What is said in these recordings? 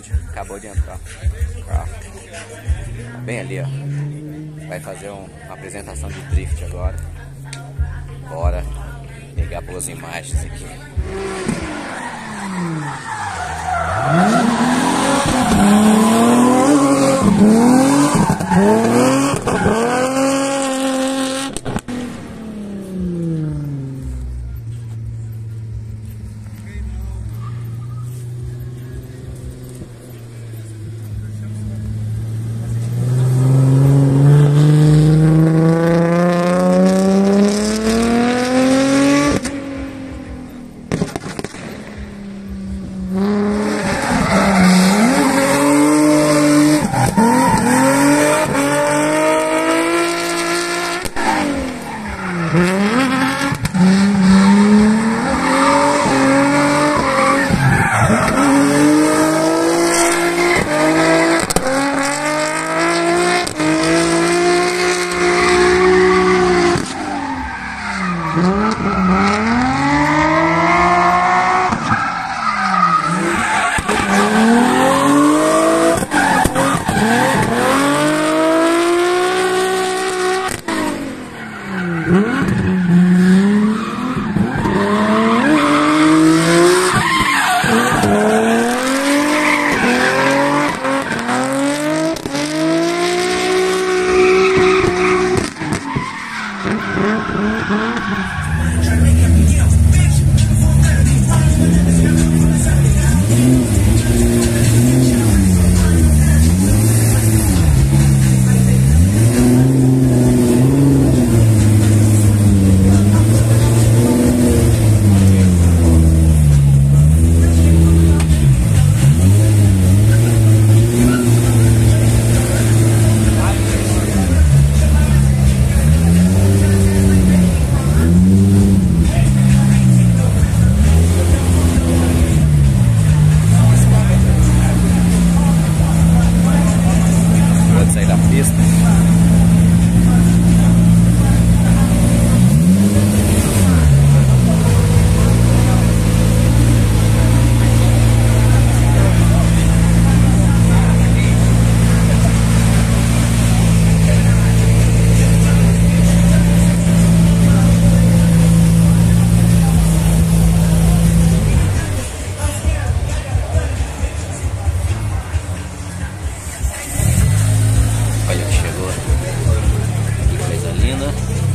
Uberlândia. Acabou de entrar. Tá bem ali, ó. Vai fazer um, uma apresentação de drift agora. Bora pegar boas imagens aqui. ну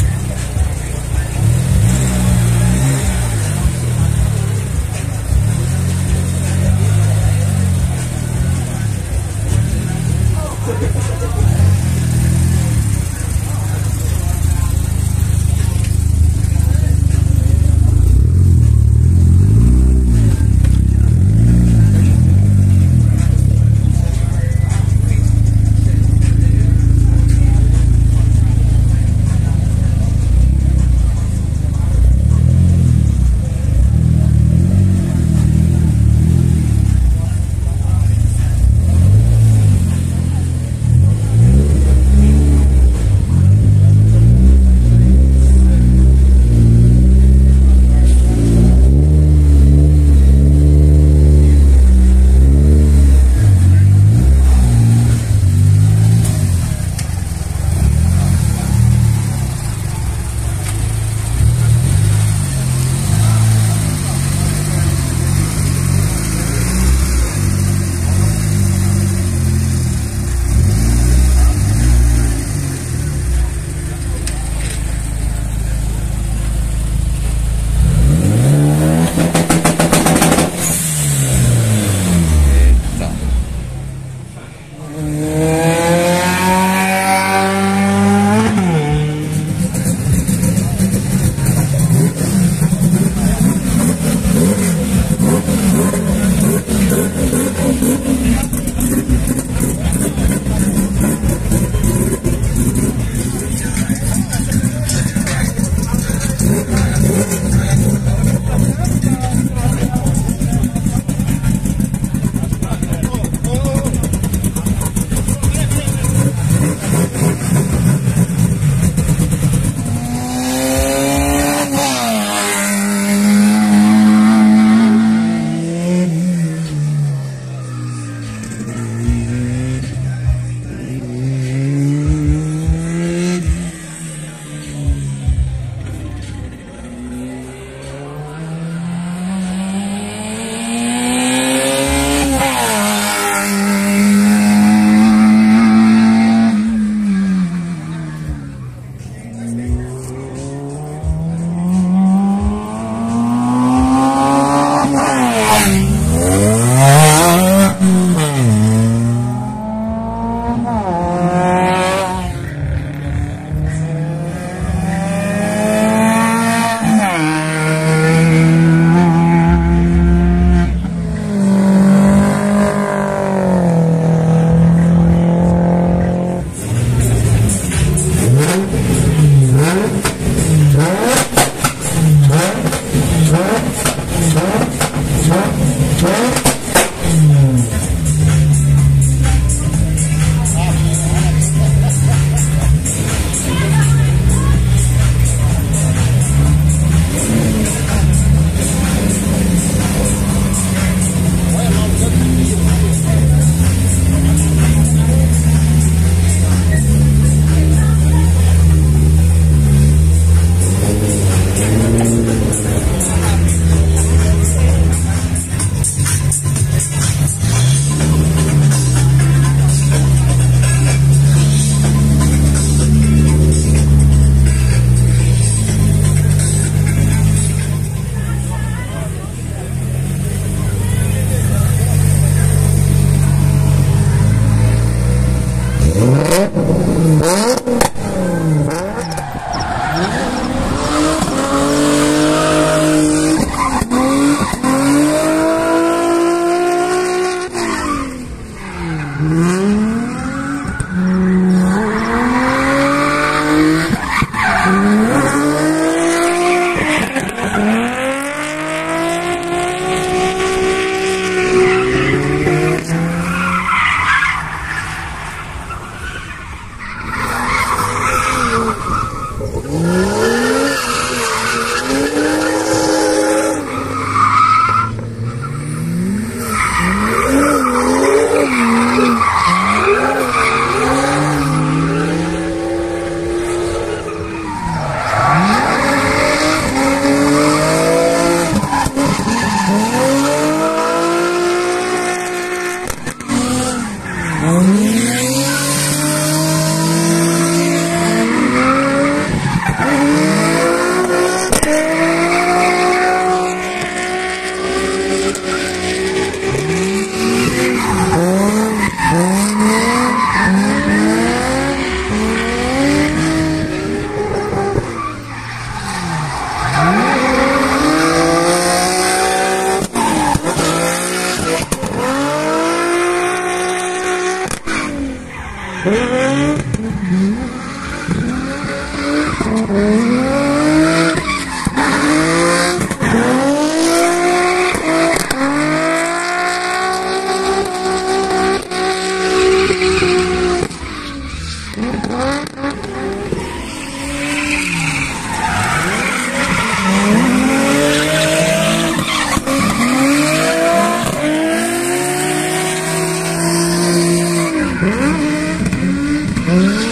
Mm-hmm.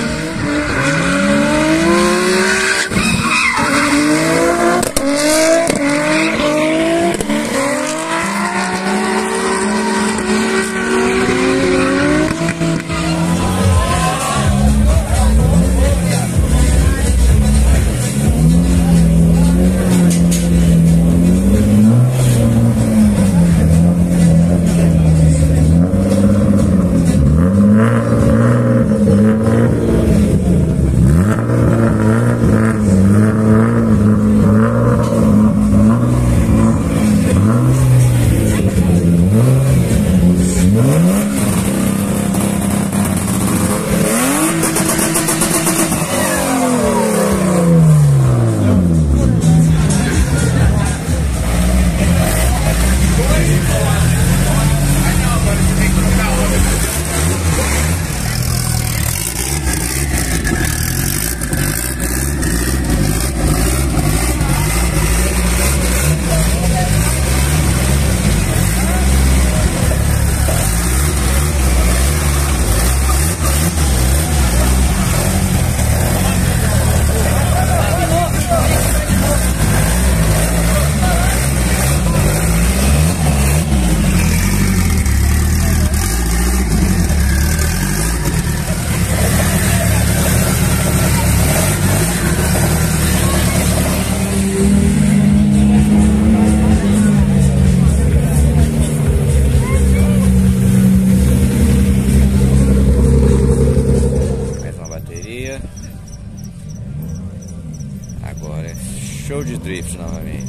de drift novamente.